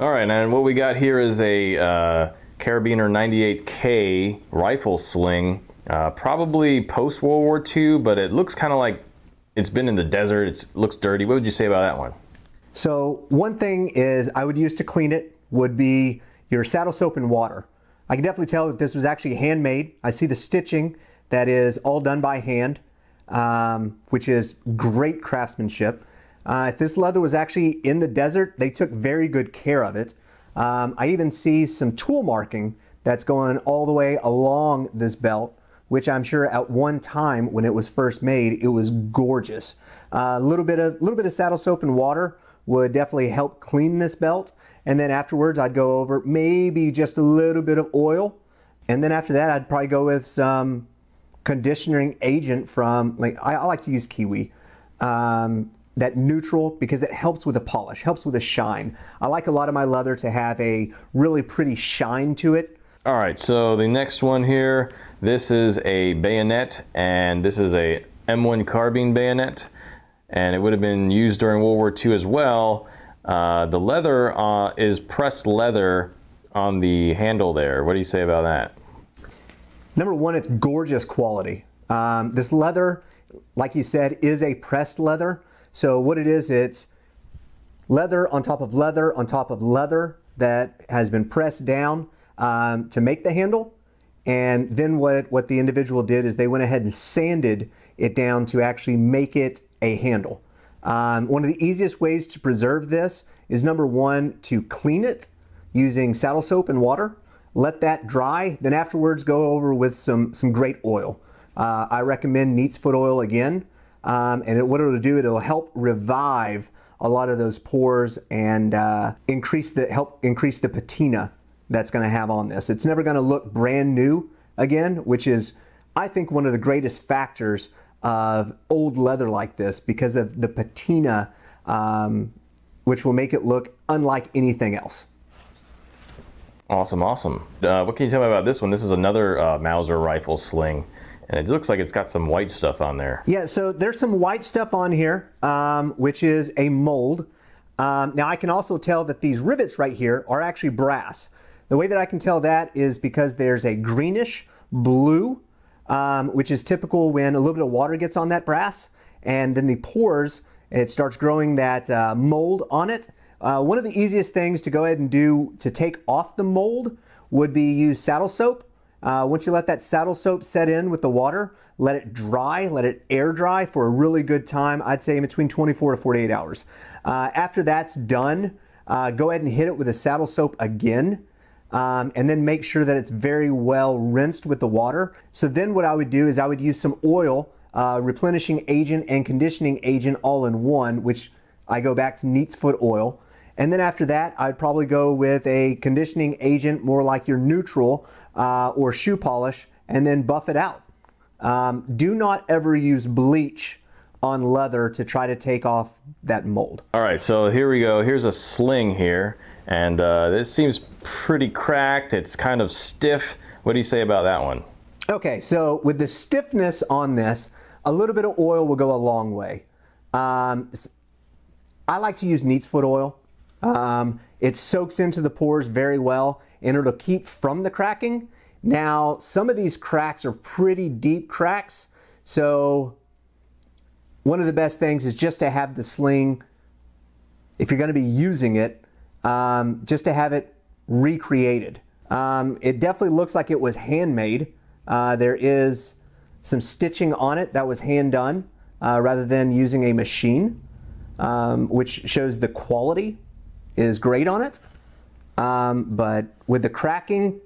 All right, and what we got here is a uh, Karabiner 98K rifle sling, uh, probably post World War II, but it looks kind of like it's been in the desert. It looks dirty. What would you say about that one? So one thing is I would use to clean it would be your saddle soap and water. I can definitely tell that this was actually handmade. I see the stitching that is all done by hand, um, which is great craftsmanship. Uh, if this leather was actually in the desert, they took very good care of it. Um, I even see some tool marking that's going all the way along this belt, which I'm sure at one time when it was first made, it was gorgeous. A uh, little bit of a little bit of saddle soap and water would definitely help clean this belt. And then afterwards, I'd go over maybe just a little bit of oil. And then after that, I'd probably go with some conditioning agent from, like, I, I like to use Kiwi. Um, that neutral because it helps with the polish, helps with the shine. I like a lot of my leather to have a really pretty shine to it. All right, so the next one here, this is a bayonet and this is a M1 carbine bayonet and it would have been used during World War II as well. Uh, the leather uh, is pressed leather on the handle there. What do you say about that? Number one, it's gorgeous quality. Um, this leather, like you said, is a pressed leather. So what it is, it's leather on top of leather on top of leather that has been pressed down um, to make the handle. And then what, what the individual did is they went ahead and sanded it down to actually make it a handle. Um, one of the easiest ways to preserve this is number one, to clean it using saddle soap and water. Let that dry, then afterwards go over with some, some great oil. Uh, I recommend Neat's Foot Oil again, um, and it, what it'll do, it'll help revive a lot of those pores and uh, increase the help increase the patina that's going to have on this. It's never going to look brand new again, which is I think one of the greatest factors of old leather like this because of the patina, um, which will make it look unlike anything else. Awesome, awesome. Uh, what can you tell me about this one? This is another uh, Mauser rifle sling, and it looks like it's got some white stuff on there. Yeah, so there's some white stuff on here, um, which is a mold. Um, now I can also tell that these rivets right here are actually brass. The way that I can tell that is because there's a greenish blue um, which is typical when a little bit of water gets on that brass and then the pores, it starts growing that uh, mold on it. Uh, one of the easiest things to go ahead and do to take off the mold would be use saddle soap. Uh, once you let that saddle soap set in with the water, let it dry, let it air dry for a really good time. I'd say in between 24 to 48 hours. Uh, after that's done, uh, go ahead and hit it with a saddle soap again um, and then make sure that it's very well rinsed with the water. So then what I would do is I would use some oil, uh, replenishing agent and conditioning agent all in one, which I go back to Neat's Foot oil. And then after that, I'd probably go with a conditioning agent more like your neutral uh, or shoe polish and then buff it out. Um, do not ever use bleach on leather to try to take off that mold. All right, so here we go. Here's a sling here. And uh, this seems pretty cracked. It's kind of stiff. What do you say about that one? Okay, so with the stiffness on this, a little bit of oil will go a long way. Um, I like to use Neat's Foot oil. Um, it soaks into the pores very well and it'll keep from the cracking. Now, some of these cracks are pretty deep cracks, so one of the best things is just to have the sling, if you're going to be using it, um, just to have it recreated. Um, it definitely looks like it was handmade. Uh, there is some stitching on it that was hand done uh, rather than using a machine, um, which shows the quality is great on it. Um, but with the cracking,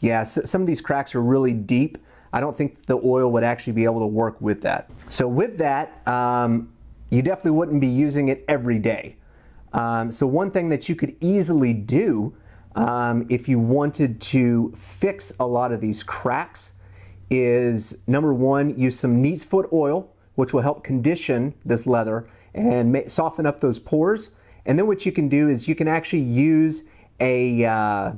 yeah, some of these cracks are really deep. I don't think the oil would actually be able to work with that. So with that, um, you definitely wouldn't be using it every day. Um, so one thing that you could easily do um, if you wanted to fix a lot of these cracks is number one, use some Neat's Foot oil, which will help condition this leather and soften up those pores. And then what you can do is you can actually use a, uh,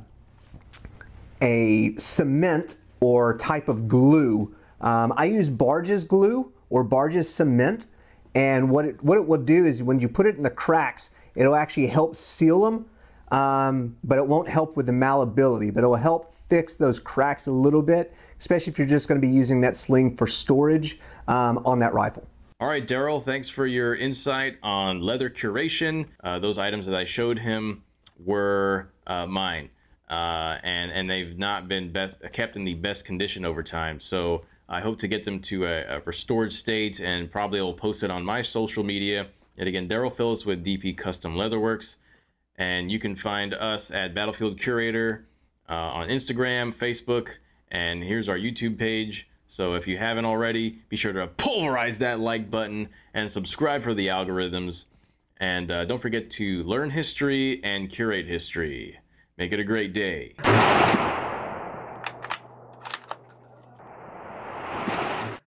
a cement or type of glue. Um, I use Barges glue or Barges cement. And what it, what it will do is when you put it in the cracks, It'll actually help seal them. um, but it won't help with the malleability, but it will help fix those cracks a little bit, especially if you're just going to be using that sling for storage um, on that rifle. All right, Darel, thanks for your insight on leather curation. Uh, those items that I showed him were uh, mine, uh, and and they've not been best, kept in the best condition over time. So I hope to get them to a, a restored state, and probably will post it on my social media. And again, Darel Phillips with DP Custom Leatherworks, and you can find us at Battlefield Curator uh, on Instagram, Facebook, and here's our YouTube page. So if you haven't already, be sure to pulverize that like button and subscribe for the algorithms. And uh, don't forget to learn history and curate history. Make it a great day.